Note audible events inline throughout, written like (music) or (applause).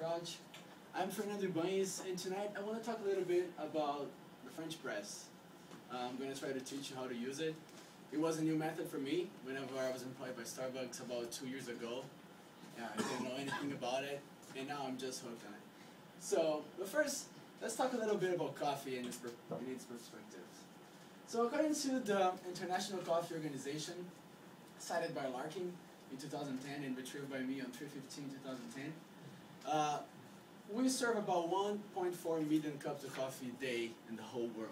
Crouch. I'm Fernando Ibanhes, and tonight I want to talk a little bit about the French press. Uh, I'm going to try to teach you how to use it. It was a new method for me whenever I was employed by Starbucks about two years ago. Uh, I didn't know anything about it, and now I'm just hooked on it. So, but first, let's talk a little bit about coffee and its, and its perspectives. So according to the International Coffee Organization, cited by Larkin in 2010 and retrieved by me on 315-2010, uh, we serve about 1.4 million cups of coffee a day in the whole world.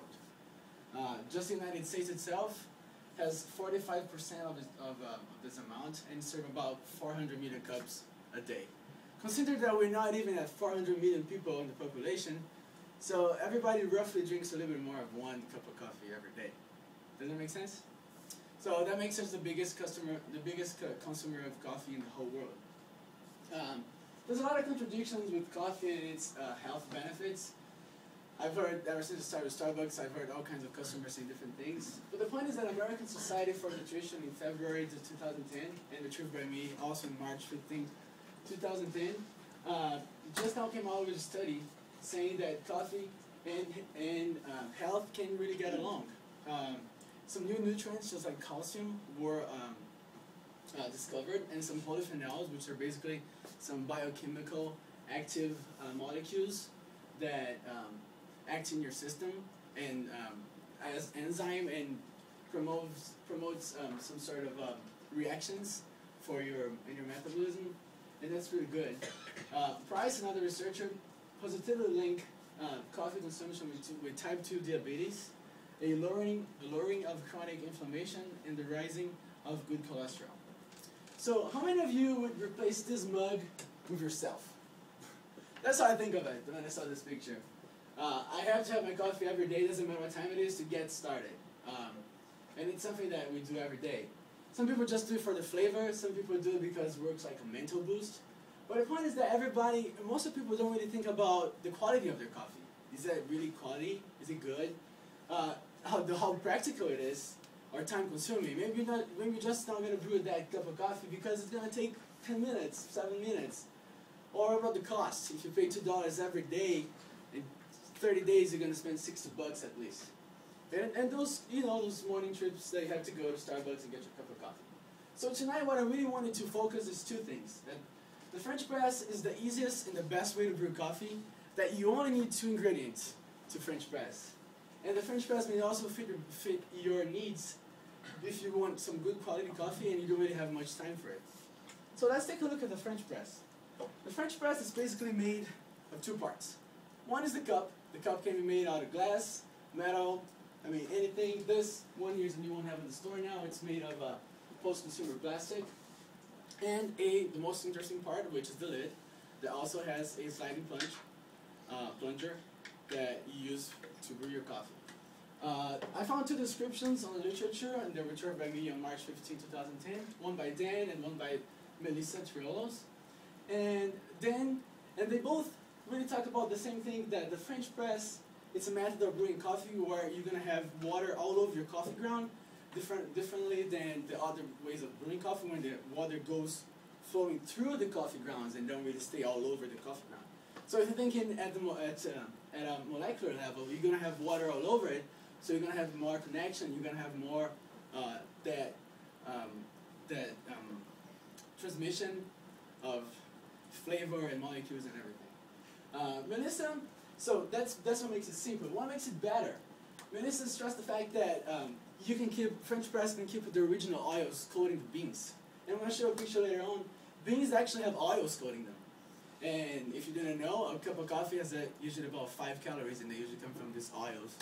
Uh, just the United States itself has 45% of, this, of, uh, this amount and serve about 400 million cups a day. Consider that we're not even at 400 million people in the population, so everybody roughly drinks a little bit more of one cup of coffee every day. Does that make sense? So that makes us the biggest customer, the biggest consumer of coffee in the whole world. Um, there's a lot of contradictions with coffee and its uh, health benefits. I've heard, ever since I started Starbucks, I've heard all kinds of customers say different things. But the point is that American Society for Nutrition in February of 2010, and the truth by me also in March 15, 2010, uh, just now came out with a study saying that coffee and, and uh, health can really get along. Um, some new nutrients, just like calcium, were um, uh, discovered, and some polyphenols, which are basically some biochemical active uh, molecules that um, act in your system and um, as enzyme and promotes promotes um, some sort of um, reactions for your in your metabolism, and that's really good. Uh, Price, another researcher, positively link uh, coffee consumption with, with type 2 diabetes, a lowering, lowering of chronic inflammation, and the rising of good cholesterol. So how many of you would replace this mug with yourself? (laughs) That's how I think of it when I saw this picture. Uh, I have to have my coffee every day, doesn't matter what time it is, to get started. Um, and it's something that we do every day. Some people just do it for the flavor, some people do it because it works like a mental boost. But the point is that everybody, most of people don't really think about the quality of their coffee. Is that really quality? Is it good? Uh, how, the, how practical it is, or time consuming. Maybe you're not, maybe just not gonna brew that cup of coffee because it's gonna take 10 minutes, 7 minutes. Or about the cost. If you pay $2 every day, in 30 days you're gonna spend 60 bucks at least. And, and those, you know, those morning trips that you have to go to Starbucks and get your cup of coffee. So tonight what I really wanted to focus is two things. That the French press is the easiest and the best way to brew coffee, that you only need two ingredients to French press. And the French press may also fit, fit your needs if you want some good quality coffee and you don't really have much time for it. So let's take a look at the French press. The French press is basically made of two parts. One is the cup. The cup can be made out of glass, metal, I mean anything. This one here is a new one have in the store now. It's made of uh, post-consumer plastic. And a the most interesting part, which is the lid, that also has a sliding plunge, uh, plunger that you use to brew your coffee. Uh, I found two descriptions on the literature, and they were returned by me on March 15, 2010. One by Dan and one by Melissa Triolos. And Dan, and they both really talk about the same thing, that the French press, it's a method of brewing coffee where you're going to have water all over your coffee ground, different, differently than the other ways of brewing coffee when the water goes flowing through the coffee grounds and don't really stay all over the coffee ground. So if you're thinking at, the, at, uh, at a molecular level, you're going to have water all over it, so you're going to have more connection, you're going to have more uh, that, um, that um, transmission of flavor and molecules and everything. Uh, Melissa, so that's, that's what makes it simple. What makes it better? Melissa stressed the fact that um, you can keep, French press can keep the original oils coating the beans. And I'm going to show a picture later on. Beans actually have oils coating them. And if you didn't know, a cup of coffee has a, usually about five calories, and they usually come from these oils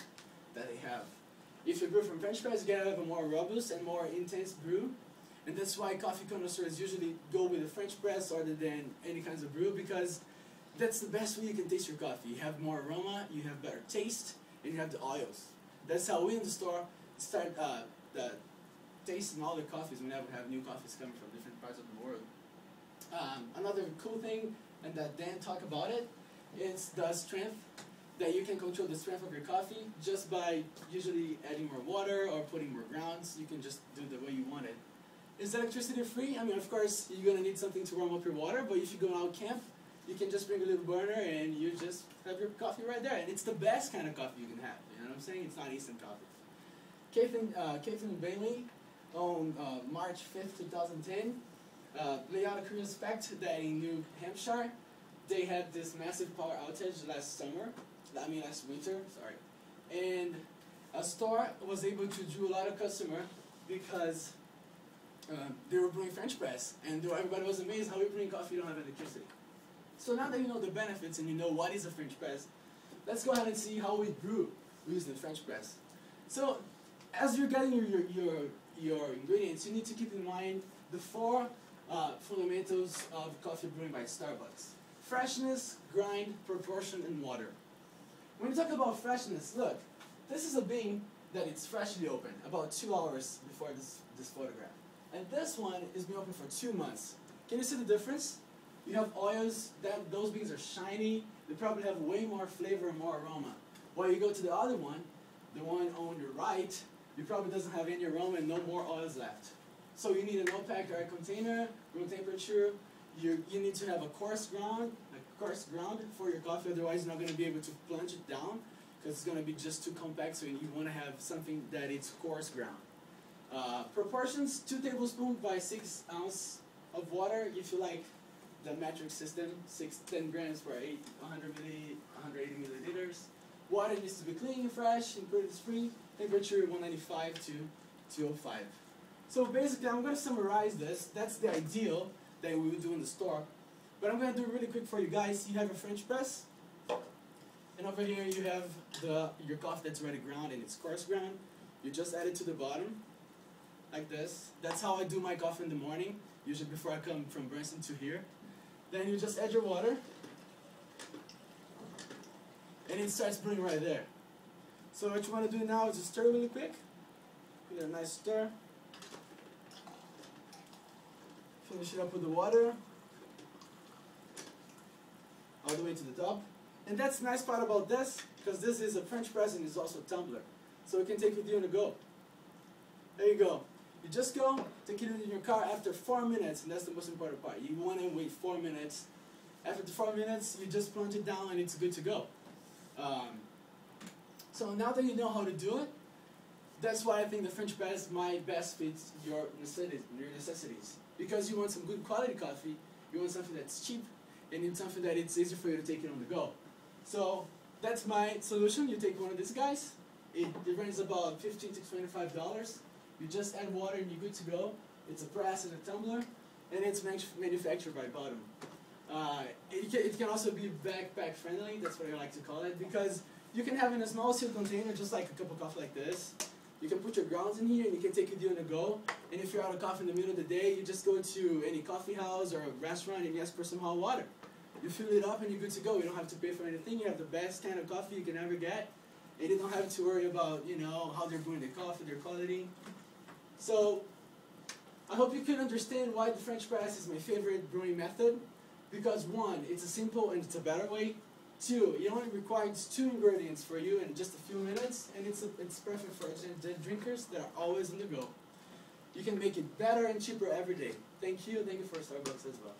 that they have. If you brew from French press, you gotta have a more robust and more intense brew. And that's why coffee connoisseurs usually go with a French press rather than any kinds of brew because that's the best way you can taste your coffee. You have more aroma, you have better taste, and you have the oils. That's how we in the store start uh, the tasting all the coffees whenever we have new coffees coming from different parts of the world. Um, another cool thing, and that Dan talked about it, it, is the strength that you can control the strength of your coffee just by usually adding more water or putting more grounds. You can just do it the way you want it. Is electricity free? I mean, of course, you're going to need something to warm up your water, but if you go out camp, you can just bring a little burner and you just have your coffee right there. And it's the best kind of coffee you can have. You know what I'm saying? It's not instant coffee. Keith uh, Bailey on uh, March 5th, 2010, uh, lay out a curious fact that in New Hampshire, they had this massive power outage last summer, I mean last winter, sorry. And a store was able to draw a lot of customer because uh, they were brewing French press, and everybody was amazed how we brewing coffee you don't have electricity. So now that you know the benefits and you know what is a French press, let's go ahead and see how we brew using the French press. So as you're getting your, your, your ingredients, you need to keep in mind the four uh, fundamentals of coffee brewing by Starbucks. Freshness, grind, proportion, and water. When you talk about freshness, look, this is a bean that it's freshly opened, about two hours before this, this photograph. And this one is been open for two months. Can you see the difference? You have oils, that those beans are shiny, they probably have way more flavor and more aroma. While you go to the other one, the one on your right, it probably doesn't have any aroma and no more oils left. So you need an opaque air container, room temperature. You, you need to have a coarse ground, a coarse ground for your coffee, otherwise you're not going to be able to plunge it down because it's going to be just too compact, so you want to have something that it's coarse ground. Uh, proportions, 2 tablespoons by 6 ounce of water if you like the metric system, six, 10 grams per 8, 100 milli, 180 milliliters. Water needs to be clean and fresh and pretty free. Temperature 195 to 205. So basically, I'm going to summarize this. That's the ideal that we would do in the store. But I'm going to do it really quick for you guys. You have a French press. And over here you have the your coffee that's already ground and it's coarse ground. You just add it to the bottom, like this. That's how I do my coffee in the morning, usually before I come from Branson to here. Then you just add your water, and it starts brewing right there. So what you want to do now is just stir really quick. Give it a nice stir. Finish it up with the water. All the way to the top. And that's the nice part about this, because this is a French press and it's also a tumbler. So it can take it with you on the go. There you go. You just go, take it in your car after four minutes, and that's the most important part. You want to wait four minutes. After the four minutes, you just plunge it down and it's good to go. Um, so now that you know how to do it, that's why I think the French press might best fit your necessities, your necessities. Because you want some good quality coffee, you want something that's cheap, and it's something that it's easy for you to take it on the go. So that's my solution. You take one of these guys. It, runs about 15 to $25. You just add water and you're good to go. It's a press and a tumbler, and it's manufactured by Bodum. Uh, it, can, it can also be backpack friendly, that's what I like to call it, because you can have in a small sealed container, just like a cup of coffee like this. You can put your grounds in here and you can take it on the go. And if you're out of coffee in the middle of the day, you just go to any coffee house or restaurant and you ask for some hot water. You fill it up and you're good to go. You don't have to pay for anything. You have the best kind of coffee you can ever get. And you don't have to worry about, you know, how they're brewing the coffee, their quality. So, I hope you can understand why the French press is my favorite brewing method. Because one, it's a simple and it's a better way. Two, it only requires two ingredients for you in just a few minutes, and it's, a, it's perfect for drinkers that are always on the go. You can make it better and cheaper every day. Thank you. Thank you for Starbucks as well.